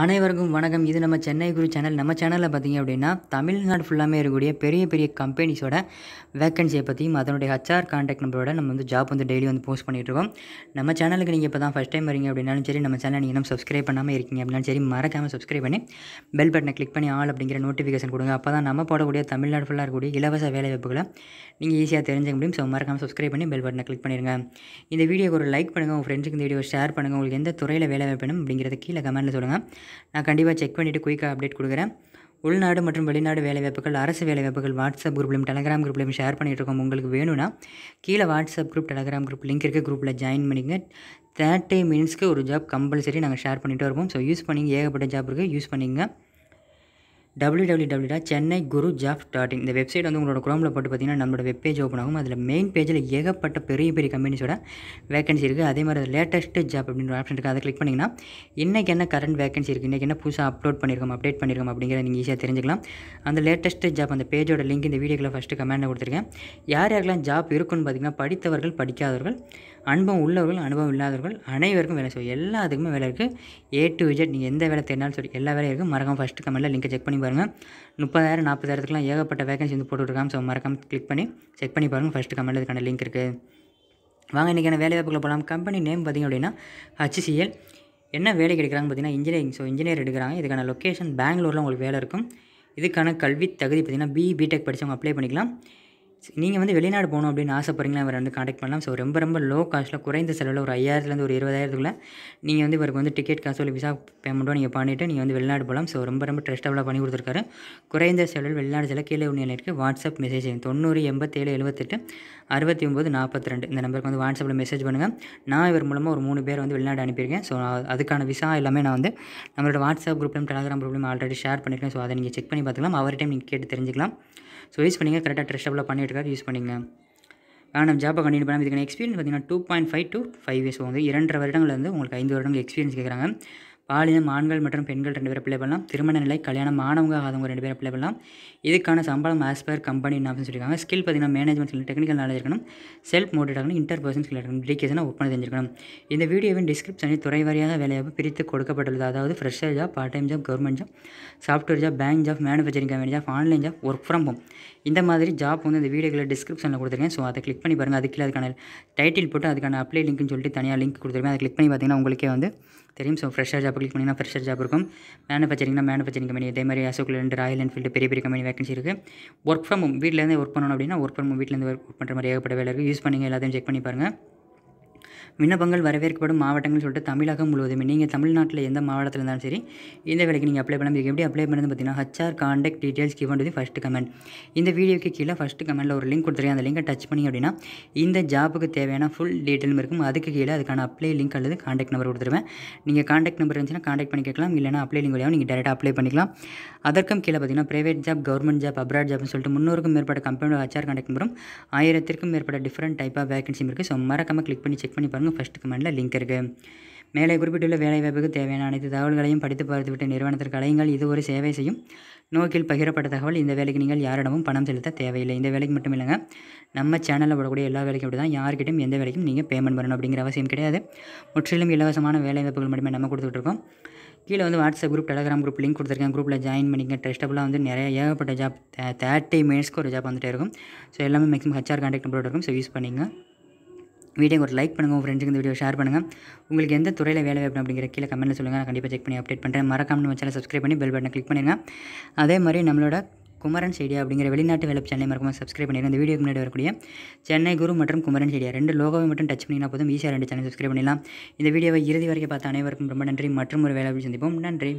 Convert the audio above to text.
அனைவருக்கும் வணக்கம். இது நம்ம சென்னை குரு சேனல். நம்ம சேனலில் பார்த்தீங்க அப்படின்னா தமிழ்நாடு ஃபுல்லாமே இருக்கக்கூடிய பெரிய பெரிய கம்பெனிஸோட வேக்கன்சியை பற்றியும் அதனுடைய ஹச்ஆர் கான்டாக்ட் நம்பரோட நம்ம வந்து ஜாப் வந்து டெய்லி வந்து போஸ்ட் பண்ணிகிட்ருக்கோம் இருக்கோம். நம்ம சேனலுக்கு நீங்கள் இப்போ தான் ஃபஸ்ட் டைம் வரீங்க அப்படின்னாலும் சரி நம்ம சேனல் நீங்கள் இன்னும் சப்ஸ்கிரைப் பண்ணாமல் இருக்கீங்க அப்படின்னாலும் சரி மறக்காமல் சப்ஸ்கிரைப் பண்ணி பெல் பட்டனை கிளிக் பண்ணி ஆல் அப்படிங்கிற நோட்டிஃபிகேஷன் கொடுங்க. அப்போ தான் நம்ம போடக்கூடிய தமிழ்நாடு ஃபுல்லாக இருக்கக்கூடிய இலவச வேலைவாய்ப்புகளை நீங்கள் ஈஸியாக தெரிஞ்சுக்க முடியும். ஸோ மறக்காமல் சப்ஸ்கிரைப் பண்ணி பெல் பட்டனை கிளிக் பண்ணிடுங்க இந்த வீடியோக்கு ஒரு லைக் பண்ணுங்கள் உங்கள் ஃப்ரெண்ட்ஸுக்கு இந்த வீடியோ ஷேர் பண்ணுங்கள் உங்களுக்கு எந்த துறையில் வேலை வாய்ப்பு வேணும் அப்படிங்கிறத கீழே கமெண்ட்டில் சொல்லுங்கள் நான் கண்டிப்பாக செக் பண்ணிவிட்டு குயிக்காக அப்டேட் கொடுக்குறேன். உள்நாடு மற்றும் வெளிநாடு வேலைவாய்ப்புகள் அரசு வேலைவாய்ப்புகள் வாட்ஸ்அப் குரூப்லையும் டெலகிராம் குரூப்லையும் ஷேர் பண்ணிகிட்ருக்கோம் உங்களுக்கு வேணும்னா கீழே WhatsApp group Telegram group link இருக்குது குரூப்பில் ஜாயின் பண்ணிங்க தேர்ட்டி மினிட்ஸ்க்கு ஒரு ஜாப் கம்பல்சரி நாங்கள் ஷேர் பண்ணிகிட்டே இருப்போம். ஸோ யூஸ் பண்ணிங்க. ஏகப்பட்ட ஜாப் இருக்குது யூஸ் பண்ணிங்க W W W dot Chennai Guru job dot in இந்த வெப்சைட் வந்து உங்களோட குரோமில் போட்டு பார்த்தீங்கன்னா நம்மளோட வெப் பேஜ் ஓப்பன் ஆகும். அதில் மெயின் பேஜில் ஏகப்பட்ட பெரிய பெரிய கம்பெனிஸோட வேகன்சி இருக்குது அதே மாதிரி லேட்டஸ்ட்டு ஜாப் அப்படின்ற ஆப்ஷன் இருக்குது அதை கிளிக் பண்ணிங்கன்னா இன்றைக்கி என்ன கரண்ட் வேகன்சி இருக்குது இன்றைக்கி என்ன புதுசாக அப்லோட் பண்ணியிருக்கோம் அப்டேட் பண்ணியிருக்கோம் அப்படிங்கிறத நீங்கள் ஈஸியாக தெரிஞ்சுக்கலாம். அந்த லேட்டஸ்ட் ஜாப் அந்த பேஜோட லிங்க் இந்த வீடியோக்கில் ஃபஸ்ட்டு கமெண்ட்டில் கொடுத்துருக்கேன். யார் யாருக்கெல்லாம் ஜாப் இருக்குன்னு பார்த்தீங்கன்னா படித்தவர்கள் படிக்காதவர்கள் அனுபவம் உள்ளவர்கள் அனுபவம் இல்லாதவர்கள் அனைவருக்கும் வேலை செய்யும் எல்லாத்துக்குமே வேலை இருக்குது ஏ டு விஜெட் நீங்கள் எந்த வேலை தேடினாலும் சரி எல்லா வேலையும் இருக்குது மறக்காம ஃபஸ்ட்டு கமெண்ட்டில் லிங்கை செக் பண்ணி பாருங்கள் முப்பதாயிரம் நாற்பதாயிரத்துக்குலாம் ஏகப்பட்ட வேகன்சி வந்து போட்டுருக்காங்க ஸோ மறக்காம கிளிக் பண்ணி செக் பண்ணி பாருங்கள் ஃபஸ்ட்டு கமெண்ட்டில் இதுக்கான லிங்க் இருக்குது வாங்க இன்றைக்கான வேலை வாய்ப்புகளை போகலாம் கம்பெனி நேம் பார்த்திங்க அப்படின்னா ஹச்சிசிஎல் என்ன வேலை கிடைக்கிறாங்க பார்த்தீங்கன்னா இன்ஜினியரிங் ஸோ இன்ஜினியர் எடுக்கிறாங்க. இதுக்கான லொக்கேஷன் பெங்களூரில் உங்களுக்கு வேலை இருக்கும். இதுக்கான கல்வி தகுதி பார்த்திங்கன்னா பி பிடெக் படித்தவங்க அப்ளை பண்ணிக்கலாம். நீங்கள் வந்து வெளிநாடு போகணும் அப்படின்னு ஆசைப்படுறீங்களா? இவரை வந்து காண்டாக்ட் பண்ணலாம். ஸோ ரொம்ப ரொம்ப லோ காஸ்ட்டில் குறைந்த செலவில் ஒரு ஐயாயிரத்துலேருந்து ஒரு இருபதாயிரத்துக்குள்ளே நீங்கள் வந்து இவருக்கு வந்து டிக்கெட் காசு இல்லை விசா பேமெண்ட்டோ நீங்கள் பண்ணிவிட்டு நீங்கள் வந்து வெளிநாடு போகலாம். ஸோ ரொம்ப ரொம்ப ட்ரெஸ்டபுளாக பண்ணி கொடுத்துருக்காரு. குறைந்த செலவில் வெளிநாடு செலவு கீழே ஒன்று இருக்குது வாட்ஸ்அப் மெசேஜ் தொண்ணூறு எண்பத்தேழு எழுபத்தெட்டு அறுபத்தி ஒம்பது நாற்பத்தி ரெண்டு இந்த நம்பருக்கு வந்து வாட்ஸ்அப்பில் மெசேஜ் பண்ணுங்கள் நான் இவர் மூலமாக ஒரு மூணு பேர் வந்து வெளிநாடு அனுப்பியிருக்கேன். ஸோ அதுக்கான விசா எல்லாமே நான் வந்து நம்மளோட வாட்ஸ்அப் குரூப்லையும் டெலகிராம் குரூப்லையும் ஆல்ரெடி ஷேர் பண்ணியிருக்கேன். ஸோ அதை நீங்கள் செக் பண்ணி பார்த்துக்கலாம். அவர்கிட்ட நீங்கள் கேட்டு தெரிஞ்சுக்கலாம். ஸோ யூஸ் பண்ணிங்க. கரெக்டாக ட்ரெஸ்டபுளாக பண்ணிட்டு யூஸ் பண்ணிங்க. வேணும் ஜாப்பை கண்டினியூ பண்ணாமல் இதுக்கான எக்ஸ்பீரியன்ஸ் பார்த்தீங்கன்னா two point five to five years வந்து இரண்டரை வருடங்கள் வந்து உங்களுக்கு ஐந்து வருடங்கள் எக்ஸ்பீரியன்ஸ் கேட்குறாங்க. பாலினம் ஆண்கள் மற்றும் பெண்கள் ரெண்டு பேரும் அப்ளை பண்ணலாம். திருமண நிலை கல்யாணம் ஆனவங்க ஆகாதவங்க ரெண்டு பேரும் அப்ளை பண்ணலாம். இதுக்கான சம்பளம் ஆஸ் பர் கம்பெனி அப்படின்னு சொல்லியிருக்காங்க. ஸ்கில் பார்த்தீங்கன்னா மேனேஜ்மெண்ட் ஸ்கில் டெக்னிக்கல் நாலேஜ் இருக்கணும். செல்ஃப் மோட்டிவேட் ஆகணும் இன்டர் பர்சன் ஸ்கில் இருக்கணும் டீகேஷனாக ஒப்பனை தெரிஞ்சிருக்கணும் இந்த வீடியோவின் டிஸ்கிரிப்ஷனில் துறை வாரியாக வேலையாக பிரித்து கொடுக்கப்பட்டுள்ளது. அதாவது fresher job part time job government job software job bank job manufacturing company job online job work from home இந்த மாதிரி ஜாப் வந்து இந்த வீடியோக்கில் டிஸ்கிரிப்ஷனில் கொடுத்துருக்கேன். ஸோ அதை கிளிக் பண்ணி பாருங்கள் அதுக்கு அதுக்கான டைட்டில் போட்டு அதுக்கான அப்ளை லிங்க்னு சொல்லிட்டு தனியாக லிங்க் கொடுத்துருக்கேன். அதை கிளிக் பண்ணி பார்த்தீங்கன்னா உங்களுக்கே வந்து தெரியும். ஸோ ஃப்ரெஷர் ஜாப் கிளிக் பண்ணிங்கன்னா ஃப்ரெஷர் ஜாப் இருக்கும். மேனுஃபேக்சரிங்னா மேனுஃபேக்சரிங் கம்பெனி இதே மாதிரி அசோக் ரெண்டு ராயல் என்ஃபீல்டு பெரிய பெரிய கம்பெனி வேகன்சி இருக்குது ஒர்க் ஃப்ரம் ஹோம் வீட்டிலேருந்து ஒர்க் பண்ணணும் அப்படின்னா ஒர்க் ஃப்ரம் வீட்டிலேருந்து ஒர்க் பண்ணுற மாதிரி ஏகப்பட்ட வேலை இருக்குது யூஸ் பண்ணிங்க எல்லாத்தையும் செக் பண்ணி பாருங்கள் விண்ணப்பங்கள் வரவேற்கப்படும் மாவட்டங்கள் சொல்லிட்டு தமிழகம் முழுவதுமே. நீங்கள் தமிழ்நாட்டில் எந்த மாவட்டத்தில் இருந்தாலும் சரி இந்த வேலைக்கு நீங்கள் அப்ளை பண்ண எப்படி அப்ளை பண்ணுறது பார்த்தீங்கன்னா HR contact details given to first comment இந்த வீடியோக்கு கீழே ஃபஸ்ட்டு கமெண்ட்டில் ஒரு லிங்க் கொடுத்துருக்கேன். அந்த லிங்கை டச் பண்ணி அப்படின்னா இந்த ஜாப்புக்கு தேவையான ஃபுல் டீட்டெயிலும் இருக்கும். அதுக்கு கீழே அதுக்கான அப்ளை லிங்க் அல்லது காண்டாக்ட் நம்பர் கொடுத்துருவேன். நீங்கள் காண்டாக்ட் நம்பர் இருந்துச்சுன்னா காண்டாக்ட் பண்ணி கேட்கலாம். இல்லைனா அப்ளை லிங்க் வழியாக நீங்கள் டேரெக்டாக அப்ளை பண்ணிக்கலாம். அதற்கும் கீழே பார்த்தீங்கன்னா private job government job abroad ஜாப்னு சொல்லிட்டு முன்னூறுக்கும் மேற்பட்ட கம்பெனியோட ஹச்ஆர் காண்டாக்ட் நம்பரும் ஆயிரத்திற்கும் மேற்பட்ட டிஃப்ரெண்ட் டைப் ஆஃப் வேகன்சியும் இருக்குது ஸோ மறக்காமல் கிளிக் பண்ணி செக் பண்ணி பாருங்கள் ஃபஸ்ட்டு கமெண்ட்டில் லிங்க் இருக்குது மேலே குறிப்பிட்டுள்ள வேலைவாய்ப்புக்கு தேவையான அனைத்து தகவல்களையும் படித்து பார்த்துவிட்டு நிறுவனத்திற்கு அலையுங்கள். இது ஒரு சேவை செய்யும் நோக்கில் பகிரப்பட்ட தகவல். இந்த வேலைக்கு நீங்கள் யாரிடமும் பணம் செலுத்த தேவையில்லை. இந்த வேலைக்கு மட்டும் இல்லைங்க. நம்ம சேனலில் போடக்கூடிய எல்லா வேலைக்கும் அப்படி தான் யார்கிட்டையும் எந்த வேலைக்கும் நீங்கள் பேமெண்ட் பண்ணணும் அப்படிங்கிற அவசியம் கிடையாது. முற்றிலும் இலவசமான வேலைவாய்ப்புகள் மட்டுமே நம்ம கொடுத்துட்டு கீழே வந்து WhatsApp group Telegram group link கொடுத்துருக்கேன். குரூப்பில் ஜாயின் பண்ணிங்க டெஸ்டபுளாக வந்து நிறைய ஏகப்பட்ட ஜாப் தேர்ட்டி மினிட்ஸ்க்கு ஒரு ஜாப் வந்துட்டே இருக்கும். ஸோ எல்லாமே மேக்ஸிமம் ஹச்ஆர் கான்டாக்ட் நம்பரோட இருக்கும். ஸோ யூஸ் பண்ணிங்க வீடியோ ஒரு லைக் பண்ணுங்கள் உங்கள் ஃப்ரெண்ட்ஸுக்கு இந்த வீடியோ ஷேர் பண்ணுங்கள் உங்களுக்கு எந்த துறையில் வேலை வாய்ப்பு அப்படிங்கிற கீழே கமெண்ட்டில் சொல்லுங்கள் நான் கண்டிப்பாக செக் பண்ணி அப்டேட் பண்ணுறேன் மறக்காம நம்ம சேனல் சப்ஸ்கிரைப் பண்ணி பெல் பட்டனை கிளிக் பண்ணிடுங்க அதே மாதிரி நம்மளோட குமரன் செடியா அப்படிங்கிற வெளிநாட்டு வேலை சேனலை மறக்காம சப்ஸ்கிரைப் பண்ணிடுங்க இந்த வீடியோக்கு முன்னாடி வரக்கூடிய சென்னை குரு மற்றும் குமரன் செடியா ரெண்டு லோகோவை மட்டும் டச் பண்ணினா போதும். ஈஸியாக ரெண்டு சேனல் சப்ஸ்கிரைப் பண்ணிடலாம். இந்த வீடியோவை இறுதி வரைக்கும் பார்த்த அனைவருக்கும் ரொம்ப நன்றி. மற்றும் ஒரு வேலை சந்திப்போம். நன்றி.